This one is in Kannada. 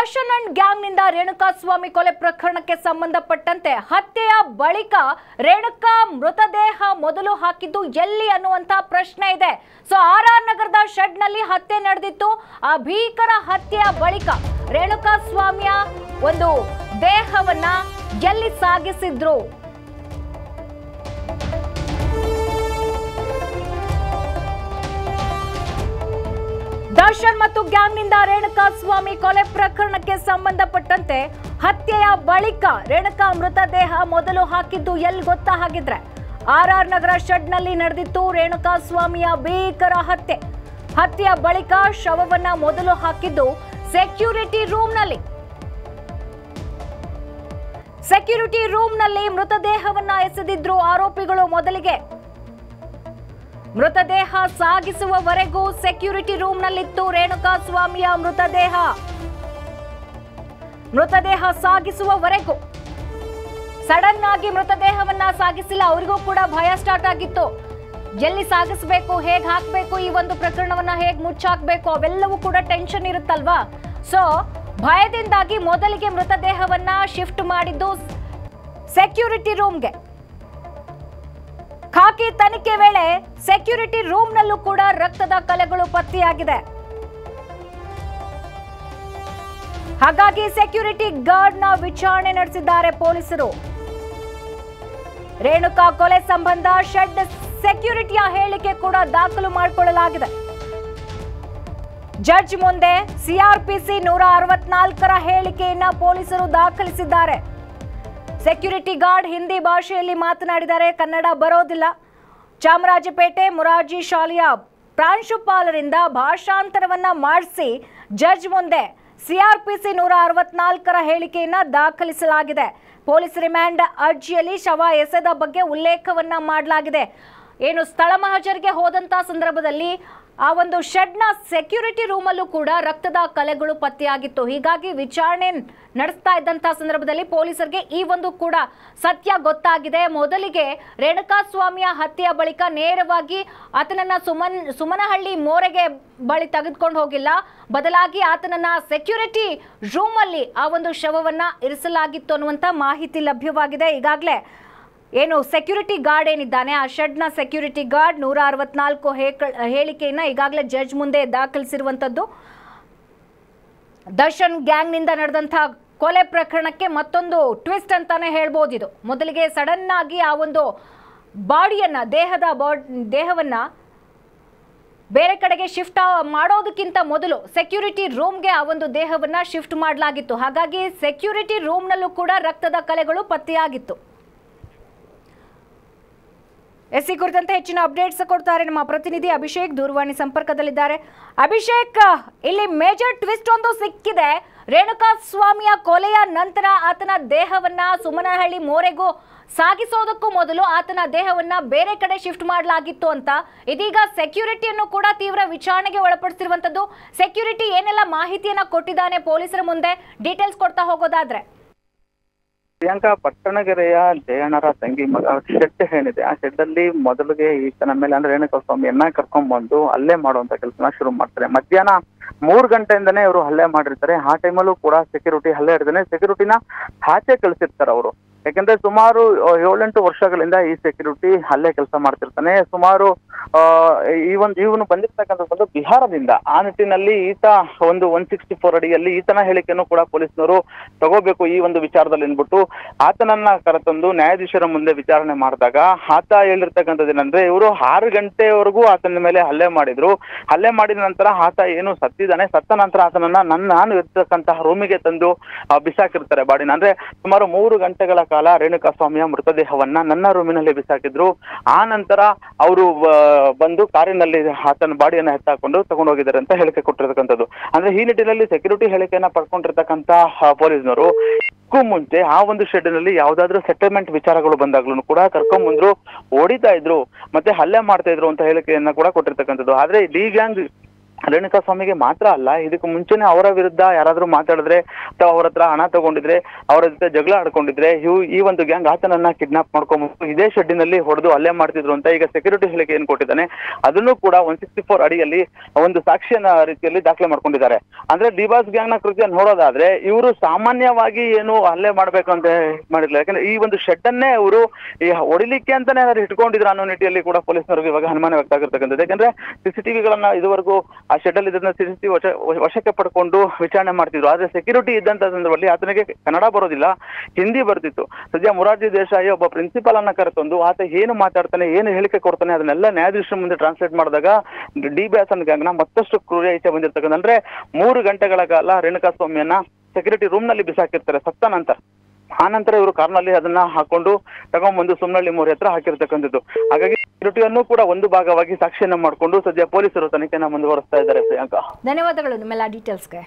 ದರ್ಶನ್ ಅಂಡ್ ಗ್ಯಾಂಗ್ನಿಂದ ರೇಣುಕಾಸ್ವಾಮಿ ಕೊಲೆ ಪ್ರಕರಣಕ್ಕೆ ಸಂಬಂಧಪಟ್ಟಂತೆ ಹತ್ಯೆಯ ಬಳಿಕ ರೇಣುಕಾ ಮೃತದೇಹ ಮೊದಲು ಹಾಕಿದ್ದು ಎಲ್ಲಿ ಅನ್ನುವಂತ ಪ್ರಶ್ನೆ ಇದೆ. ಸೊ, ಆರ್ ಆರ್ ನಗರದ ಶೆಡ್ನಲ್ಲಿ ಹತ್ಯೆ ನಡೆದಿತ್ತು. ಆ ಭೀಕರ ಹತ್ಯೆಯ ಬಳಿಕ ರೇಣುಕಾಸ್ವಾಮಿಯ ಒಂದು ದೇಹವನ್ನ ಎಲ್ಲಿ ಸಾಗಿಸಿದ್ರು? ದರ್ಶನ್ ಮತ್ತು ಗ್ಯಾಂಗ್ನಿಂದ ರೇಣುಕಾ ಸ್ವಾಮಿ ಕೊಲೆ ಪ್ರಕರಣಕ್ಕೆ ಸಂಬಂಧಪಟ್ಟಂತೆ ಹತ್ಯೆಯ ಬಳಿಕ ರೇಣುಕಾ ಮೃತದೇಹ ಮೊದಲು ಹಾಕಿದ್ದು ಎಲ್ಲಿ ಗೊತ್ತಾ ಹಾಗಿದ್ರೆ ಆರ್ ಆರ್ ನಗರ ಶೆಡ್ನಲ್ಲಿ ನಡೆದಿತ್ತು ರೇಣುಕಾ ಸ್ವಾಮಿಯ ಭೀಕರ ಹತ್ಯೆ. ಹತ್ಯೆಯ ಬಳಿಕ ಶವವನ್ನ ಮೊದಲು ಹಾಕಿದ್ದು ಸೆಕ್ಯೂರಿಟಿ ರೂಮ್ನಲ್ಲಿ. ಸೆಕ್ಯೂರಿಟಿ ರೂಮ್ನಲ್ಲಿ ಮೃತದೇಹವನ್ನ ಎಸೆದಿದ್ರು ಆರೋಪಿಗಳು ಮೊದಲಿಗೆ ಮೃತದೇಹ ಸಾಗಿಸುವವರೆಗೂ ಸೆಕ್ಯೂರಿಟಿ ರೂಮ್ನಲ್ಲಿತ್ತು ರೇಣುಕಾ ಸ್ವಾಮಿಯ ಮೃತದೇಹ. ಮೃತದೇಹ ಸಾಗಿಸುವವರೆಗೂ. ಸಡನ್ ಆಗಿ ಮೃತದೇಹವನ್ನ ಸಾಗಿಸಿಲ್ಲ, ಅವರಿಗೂ ಕೂಡ ಭಯ ಸ್ಟಾರ್ಟ್ ಆಗಿತ್ತು. ಎಲ್ಲಿ ಸಾಗಿಸಬೇಕು, ಹೇಗೆ ಹಾಕಬೇಕು, ಈ ಒಂದು ಪ್ರಕರಣವನ್ನ ಹೇಗೆ ಮುಚ್ಚಾಕಬೇಕು, ಅವೆಲ್ಲವೂ ಕೂಡ ಟೆನ್ಷನ್ ಇರುತ್ತಲ್ವಾ? ಸೊ ಭಯದಿಂದಾಗಿ ಮೊದಲಿಗೆ ಮೃತದೇಹವನ್ನ ಶಿಫ್ಟ್ ಮಾಡಿದ್ದು ಸೆಕ್ಯೂರಿಟಿ ರೂಮ್ಗೆ ಖಾಕಿ ತನಿಖೆ ವೇಳೆ ಸೆಕ್ಯೂರಿಟಿ ರೂಮ್ನಲ್ಲೂ ಕೂಡ ರಕ್ತದ ಕಲೆಗಳು ಪತ್ತೆಯಾಗಿದೆ. ಹಾಗಾಗಿ ಸೆಕ್ಯೂರಿಟಿ ಗಾರ್ಡ್ನ ವಿಚಾರಣೆ ನಡೆಸಿದ್ದಾರೆ ಪೊಲೀಸರು. ರೇಣುಕಾ ಕೊಲೆ ಸಂಬಂಧ ಶೆಡ್ ಸೆಕ್ಯೂರಿಟಿಯ ಹೇಳಿಕೆ ಕೂಡ ದಾಖಲು ಮಾಡಿಕೊಳ್ಳಲಾಗಿದೆ. ಜಡ್ಜ್ ಮುಂದೆ ಸಿಆರ್ಪಿಸಿ ನೂರ ಅರವತ್ನಾಲ್ಕರ ಹೇಳಿಕೆಯನ್ನ ಪೊಲೀಸರು ದಾಖಲಿಸಿದ್ದಾರೆ. ಸೆಕ್ಯೂರಿಟಿ ಗಾರ್ಡ್ ಹಿಂದಿ ಭಾಷೆಯಲ್ಲಿ ಮಾತನಾಡಿದರೆ ಕನ್ನಡ ಬರೋದಿಲ್ಲ. ಚಾಮರಾಜಪೇಟೆ ಮುರಾರ್ಜಿ ಶಾಲೆಯ ಪ್ರಾಂಶುಪಾಲರಿಂದ ಭಾಷಾಂತರವನ್ನ ಮಾಡಿಸಿ ಜಡ್ಜ್ ಮುಂದೆ ಸಿಆರ್ಪಿಸಿ ನೂರ ಅರವತ್ನಾಲ್ಕರ ಹೇಳಿಕೆಯನ್ನ ದಾಖಲಿಸಲಾಗಿದೆ. ಪೊಲೀಸ್ ರಿಮ್ಯಾಂಡ್ ಅರ್ಜಿಯಲ್ಲಿ ಶವ ಎಸೆದ ಬಗ್ಗೆ ಉಲ್ಲೇಖವನ್ನ ಮಾಡಲಾಗಿದೆ. ಏನು ಸ್ಥಳ ಮಹಜರಿಗೆ ಹೋದಂತ ಸಂದರ್ಭದಲ್ಲಿ ಆ ಒಂದು ಶೆಡ್ನ ಸೆಕ್ಯೂರಿಟಿ ರೂಮಲ್ಲೂ ಕೂಡ ರಕ್ತದ ಕಲೆಗಳು ಪತ್ತೆಯಾಗಿತ್ತು. ಹೀಗಾಗಿ ವಿಚಾರಣೆ ನಡೆಸ್ತಾ ಇದ್ದಂತಹ ಸಂದರ್ಭದಲ್ಲಿ ಪೊಲೀಸರಿಗೆ ಈ ಒಂದು ಕೂಡ ಸತ್ಯ ಗೊತ್ತಾಗಿದೆ. ಮೊದಲಿಗೆ ರೇಣುಕಾಸ್ವಾಮಿಯ ಹತ್ಯೆಯ ಬಳಿಕ ನೇರವಾಗಿ ಆತನನ್ನ ಸುಮನ್, ಸುಮನಹಳ್ಳಿ ಮೋರೆಗೆ ಬಳಿ ತೆಗೆದುಕೊಂಡು ಹೋಗಿಲ್ಲ. ಬದಲಾಗಿ ಆತನನ್ನ ಸೆಕ್ಯೂರಿಟಿ ರೂಮಲ್ಲಿ ಆ ಒಂದು ಶವವನ್ನ ಇರಿಸಲಾಗಿತ್ತು ಅನ್ನುವಂತ ಮಾಹಿತಿ ಲಭ್ಯವಾಗಿದೆ. ಈಗಾಗಲೇ ಏನು ಸೆಕ್ಯೂರಿಟಿ ಗಾರ್ಡ್ ಏನಿದ್ದಾನೆ? ಆ ಶೆಡ್ನ ಸೆಕ್ಯೂರಿಟಿ ಗಾರ್ಡ್ ನೂರ ಅರವತ್ನಾಲ್ಕು ಹೇಳಿಕೆಯನ್ನು ಈಗಾಗಲೇ ಜಡ್ಜ್ ಮುಂದೆ ದಾಖಲಿಸಿರುವಂಥದ್ದು. ದರ್ಶನ್ ಗ್ಯಾಂಗ್ನಿಂದ ನಡೆದಂಥ ಕೊಲೆ ಪ್ರಕರಣಕ್ಕೆ ಮತ್ತೊಂದು ಟ್ವಿಸ್ಟ್ ಅಂತಾನೆ ಹೇಳ್ಬೋದು ಇದು ಮೊದಲಿಗೆ ಸಡನ್ ಆಗಿ ಆ ಒಂದು ಬಾಡಿಯನ್ನ, ದೇಹದ ಬಾಡ್, ದೇಹವನ್ನ ಬೇರೆ ಕಡೆಗೆ ಶಿಫ್ಟ್ ಮಾಡೋದಕ್ಕಿಂತ ಮೊದಲು ಸೆಕ್ಯೂರಿಟಿ ರೂಮ್ಗೆ ಆ ಒಂದು ದೇಹವನ್ನ ಶಿಫ್ಟ್ ಮಾಡಲಾಗಿತ್ತು. ಹಾಗಾಗಿ ಸೆಕ್ಯೂರಿಟಿ ರೂಮ್ನಲ್ಲೂ ಕೂಡ ರಕ್ತದ ಕಲೆಗಳು ಪತ್ತೆಯಾಗಿತ್ತು. ಎಸ್ ಈ ಕುರಿತಂತೆ ಹೆಚ್ಚಿನ ಅಪ್ಡೇಟ್ಸ್ ಕೊಡ್ತಾರೆ ನಮ್ಮ ಪ್ರತಿನಿಧಿ ಅಭಿಷೇಕ್ ದೂರವಾಣಿ ಸಂಪರ್ಕದಲ್ಲಿದ್ದಾರೆ. ಅಭಿಷೇಕ್, ಇಲ್ಲಿ ಮೇಜರ್ ಟ್ವಿಸ್ಟ್ ಒಂದು ಸಿಕ್ಕಿದೆ. ರೇಣುಕಾ ಸ್ವಾಮಿಯ ಕೊಲೆಯ ನಂತರ ಆತನ ದೇಹವನ್ನ ಸುಮನಹಳ್ಳಿ ಮೋರೆಗೂ ಸಾಗಿಸೋದಕ್ಕೂ ಮೊದಲು ಆತನ ದೇಹವನ್ನ ಬೇರೆ ಕಡೆ ಶಿಫ್ಟ್ ಮಾಡಲಾಗಿತ್ತು ಅಂತ. ಇದೀಗ ಸೆಕ್ಯೂರಿಟಿಯನ್ನು ಕೂಡ ತೀವ್ರ ವಿಚಾರಣೆಗೆ ಒಳಪಡಿಸಿರುವಂತದ್ದು. ಸೆಕ್ಯೂರಿಟಿ ಏನೆಲ್ಲ ಮಾಹಿತಿಯನ್ನ ಕೊಟ್ಟಿದ್ದಾನೆ ಪೊಲೀಸರ ಮುಂದೆ, ಡೀಟೇಲ್ಸ್ ಕೊಡ್ತಾ ಹೋಗೋದಾದ್ರೆ. ಪ್ರಿಯಾಂಕಾ ಪಟ್ಟಣಗೆರೆಯ ಜಯಣ್ಣರ ತಂಗಿ ಮಗ ಶೆಡ್ ಏನಿದೆ, ಆ ಶೆಡ್ ಅಲ್ಲಿ ಮೊದಲಿಗೆ ಈತನ ಮೇಲೆ ಅಂದ್ರೆ ರೇಣುಕಾ ಸ್ವಾಮಿಯನ್ನ ಕರ್ಕೊಂಡ್ ಬಂದು ಹಲ್ಲೆ ಮಾಡುವಂತ ಕೆಲಸನ ಶುರು ಮಾಡ್ತಾರೆ. ಮಧ್ಯಾಹ್ನ ಮೂರ್ ಗಂಟೆಯಿಂದನೇ ಇವರು ಹಲ್ಲೆ ಮಾಡಿರ್ತಾರೆ. ಆ ಟೈಮಲ್ಲೂ ಕೂಡ ಸೆಕ್ಯೂರಿಟಿ ಹಲ್ಲೆ ಹಿಡಿದಾನೆ ಸೆಕ್ಯೂರಿಟಿನ ಆಚೆ ಕಳಿಸಿರ್ತಾರೆ ಅವರು. ಯಾಕಂದ್ರೆ ಸುಮಾರು ಏಳೆಂಟು ವರ್ಷಗಳಿಂದ ಈ ಸೆಕ್ಯೂರಿಟಿ ಹಲ್ಲೆ ಕೆಲಸ ಮಾಡ್ತಿರ್ತಾನೆ. ಸುಮಾರು ಈ ಒಂದು, ಇವನು ಬಂದಿರ್ತಕ್ಕಂಥದ್ದು ಬಿಹಾರದಿಂದ, ಆ ನಿಟ್ಟಿನಲ್ಲಿ ಈತ ಒಂದು ಒನ್ ಸಿಕ್ಸ್ಟಿ ಫೋರ್ ಅಡಿಯಲ್ಲಿ ಈತನ ಹೇಳಿಕೆಯನ್ನು ಕೂಡ ಪೊಲೀಸ್ನವರು ತಗೋಬೇಕು ಈ ಒಂದು ವಿಚಾರದಲ್ಲಿ ಅಂದ್ಬಿಟ್ಟು, ಆತನನ್ನ ಕರೆತಂದು ನ್ಯಾಯಾಧೀಶರ ಮುಂದೆ ವಿಚಾರಣೆ ಮಾಡಿದಾಗ, ಆತ ಹೇಳಿರ್ತಕ್ಕಂಥದ್ದು ಏನಂದ್ರೆ, ಇವರು ಆರು ಗಂಟೆವರೆಗೂ ಆತನ ಮೇಲೆ ಹಲ್ಲೆ ಮಾಡಿದ್ರು. ಹಲ್ಲೆ ಮಾಡಿದ ನಂತರ ಆತ ಏನು ಸತ್ತಿದ್ದಾನೆ? ಸತ್ತ ನಂತರ ಆತನನ್ನ ನನ್ನ, ನಾನು ಇರ್ತಕ್ಕಂತಹ ರೂಮಿಗೆ ತಂದು ಬಿಸಾಕಿರ್ತಾರೆ ಬಾಡಿನ. ಅಂದ್ರೆ ಸುಮಾರು ಮೂರು ಗಂಟೆಗಳ ಕಾಲ ರೇಣುಕಾ ಸ್ವಾಮಿಯ ಮೃತದೇಹವನ್ನ ನನ್ನ ರೂಮಿನಲ್ಲಿ ಬಿಸಾಕಿದ್ರು. ಆ ನಂತರ ಅವರು ಬಂದು ಕಾರಿನಲ್ಲಿ ಆತನ ಬಾಡಿಯನ್ನ ಎತ್ತಾಕೊಂಡು ತಗೊಂಡು ಹೋಗಿದ್ದಾರೆ ಅಂತ ಹೇಳಿಕೆ ಕೊಟ್ಟಿರ್ತಕ್ಕಂಥದ್ದು. ಅಂದ್ರೆ ಈ ನಿಟ್ಟಿನಲ್ಲಿ ಸೆಕ್ಯೂರಿಟಿ ಹೇಳಿಕೆಯನ್ನ ಪಡ್ಕೊಂಡಿರ್ತಕ್ಕಂತ ಪೊಲೀಸ್ನವರು ಇದಕ್ಕೂ ಮುಂಚೆ ಆ ಒಂದು ಶೆಡ್ನಲ್ಲಿ ಯಾವ್ದಾದ್ರು ಸೆಟಲ್ಮೆಂಟ್ ವಿಚಾರಗಳು ಬಂದಾಗ್ಲೂ ಕೂಡ ಕರ್ಕೊಂಡ್ ಬಂದ್ರು ಇದ್ರು, ಮತ್ತೆ ಹಲ್ಲೆ ಮಾಡ್ತಾ ಇದ್ರು ಅಂತ ಹೇಳಿಕೆಯನ್ನ ಕೂಡ ಕೊಟ್ಟಿರ್ತಕ್ಕಂಥದ್ದು. ಆದ್ರೆ ಡಿ ಗ್ಯಾಂಗ್ ರೇಣುಕಾ ಸ್ವಾಮಿಗೆ ಮಾತ್ರ ಅಲ್ಲ, ಇದಕ್ಕೆ ಮುಂಚೆನೆ ಅವರ ವಿರುದ್ಧ ಯಾರಾದ್ರೂ ಮಾತಾಡಿದ್ರೆ ಅಥವಾ ಅವ್ರ ಹತ್ರ ಹಣ ತಗೊಂಡಿದ್ರೆ, ಅವರ ಜೊತೆ ಜಗಳ ಆಡ್ಕೊಂಡಿದ್ರೆ, ಇವು ಈ ಒಂದು ಗ್ಯಾಂಗ್ ಆತನನ್ನ ಕಿಡ್ನಾಪ್ ಮಾಡ್ಕೊಂಡ್ಬಿಟ್ಟು ಇದೇ ಶೆಡ್ಡಿನಲ್ಲಿ ಹೊಡೆದು ಹಲ್ಲೆ ಮಾಡ್ತಿದ್ರು ಅಂತ ಈಗ ಸೆಕ್ಯೂರಿಟಿ ಹೇಳಿಕೆ ಏನ್ ಕೊಟ್ಟಿದ್ದಾನೆ, ಅದನ್ನು ಕೂಡ ಒನ್ ಸಿಕ್ಸ್ಟಿ ಫೋರ್ ಅಡಿಯಲ್ಲಿ ಒಂದು ಸಾಕ್ಷಿಯನ್ನ ರೀತಿಯಲ್ಲಿ ದಾಖಲೆ ಮಾಡ್ಕೊಂಡಿದ್ದಾರೆ. ಅಂದ್ರೆ ಡಿಬಾಸ್ ಗ್ಯಾಂಗ್ನ ಕೃತ್ಯ ನೋಡೋದಾದ್ರೆ, ಇವರು ಸಾಮಾನ್ಯವಾಗಿ ಏನು ಹಲ್ಲೆ ಮಾಡ್ಬೇಕು ಅಂತ ಮಾಡಿರ್ಲಿಲ್ಲ. ಯಾಕಂದ್ರೆ ಈ ಒಂದು ಶೆಡ್ ಅನ್ನೇ ಇವರು ಈ ಹೊಡಿಲಿಕ್ಕೆ ಅಂತಾನೆ ಇಟ್ಕೊಂಡಿದ್ರು ಅನ್ನೋ ನಿಟ್ಟಿನಲ್ಲಿ ಕೂಡ ಪೊಲೀಸರಿಗೆ ಇವಾಗ ಅನುಮಾನ ವ್ಯಕ್ತ ಆಗಿರ್ತಕ್ಕಂಥದ್ದು ಯಾಕಂದ್ರೆ ಸಿಸಿಟಿವಿಗಳನ್ನ ಇದುವರೆಗೂ ಆ ಶೆಡ್ ಅಲ್ಲಿ ಇದನ್ನ ಸಿರಿಸಿ ವಶ, ವಶಕ್ಕೆ ಪಡ್ಕೊಂಡು ವಿಚಾರಣೆ ಮಾಡ್ತಿದ್ರು. ಆದ್ರೆ ಸೆಕ್ಯೂರಿಟಿ ಇದ್ದಂತ ಸಂದರ್ಭದಲ್ಲಿ ಆತನಿಗೆ ಕನ್ನಡ ಬರೋದಿಲ್ಲ, ಹಿಂದಿ ಬರ್ತಿತ್ತು. ಸದ್ಯ ಮೊರಾರ್ಜಿ ದೇಸಾಯಿ ಒಬ್ಬ ಪ್ರಿನ್ಸಿಪಾಲ್ ಅನ್ನ ಕರೆತಂದು ಆತ ಏನು ಮಾತಾಡ್ತಾನೆ, ಏನು ಹೇಳಿಕೆ ಕೊಡ್ತಾನೆ ಅದನ್ನೆಲ್ಲ ನ್ಯಾಯಾಧೀಶರ ಮುಂದೆ ಟ್ರಾನ್ಸ್ಲೇಟ್ ಮಾಡಿದಾಗ ಡಿ ಬ್ಯಾಸನ್ ಗ್ಯಾಂಗ್ನ ಮತ್ತಷ್ಟು ಕ್ರೂರ ಈಚೆ ಬಂದಿರ್ತಕ್ಕಂಥ ಮೂರು ಗಂಟೆಗಳ ಕಾಲ ರೇಣುಕಾ ಸ್ವಾಮಿಯನ್ನ ಸೆಕ್ಯೂರಿಟಿ ರೂಮ್ನಲ್ಲಿ ಬಿಸಾಕಿರ್ತಾರೆ ಸತ್ತ ನಂತರ. ಆ ನಂತರ ಇವರು ಕಾರ್ನಲ್ಲಿ ಅದನ್ನ ಹಾಕೊಂಡು ತಗೊಂಡ್ಬಂದು ಸುಮ್ನಳ್ಳಿ ಮೋರಿ ಹತ್ರ ಹಾಕಿರ್ತಕ್ಕಂಥದ್ದು. ಹಾಗಾಗಿ ಸೆಕ್ಯೂರಿಟಿಯನ್ನು ಕೂಡ ಒಂದು ಭಾಗವಾಗಿ ಸಾಕ್ಷಿಯನ್ನ ಮಾಡಿಕೊಂಡು ಸದ್ಯ ಪೊಲೀಸರು ತನಿಖೆನ ಮುಂದುವರಿಸ್ತಾ ಇದ್ದಾರೆ ಪ್ರಿಯಾಂಕಾ. ಧನ್ಯವಾದಗಳು ನಿಮ್ಮೆಲ್ಲ ಡೀಟೇಲ್ಸ್ಗೆ